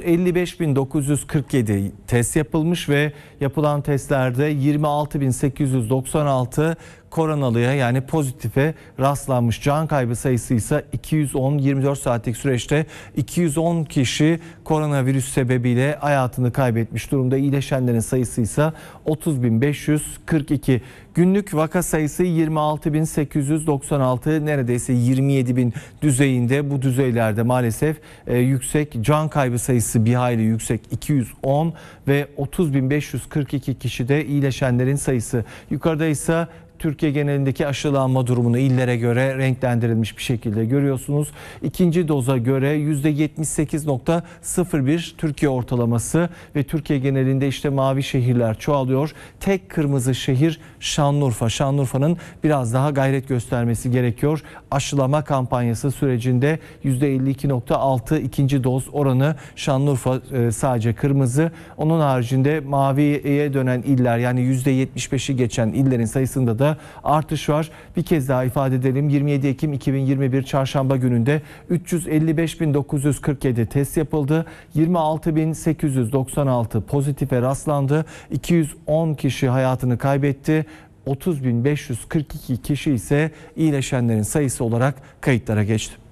55.947 test yapılmış ve yapılan testlerde 26.896 koronalıya yani pozitife rastlanmış. Can kaybı sayısı ise 210 24 saatlik süreçte 210 kişi koronavirüs sebebiyle hayatını kaybetmiş durumda. İyileşenlerin sayısı ise 30.542. Günlük vaka sayısı 26.896 neredeyse 27.000 düzeyinde. Bu düzeylerde maalesef e, yüksek can kaybı sayısı bir hayli yüksek 210 ve 30.542 kişide iyileşenlerin sayısı. Yukarıda ise Türkiye genelindeki aşılanma durumunu illere göre renklendirilmiş bir şekilde görüyorsunuz. İkinci doza göre %78.01 Türkiye ortalaması ve Türkiye genelinde işte mavi şehirler çoğalıyor. Tek kırmızı şehir Şanlıurfa. Şanlıurfa'nın biraz daha gayret göstermesi gerekiyor. Aşılama kampanyası sürecinde %52.6 ikinci doz oranı Şanlıurfa e, sadece kırmızı. Onun haricinde maviye dönen iller yani %75'i geçen illerin sayısında da artış var. Bir kez daha ifade edelim. 27 Ekim 2021 Çarşamba gününde 355.947 test yapıldı. 26.896 pozitife rastlandı. 210 kişi hayatını kaybetti. 30.542 kişi ise iyileşenlerin sayısı olarak kayıtlara geçti.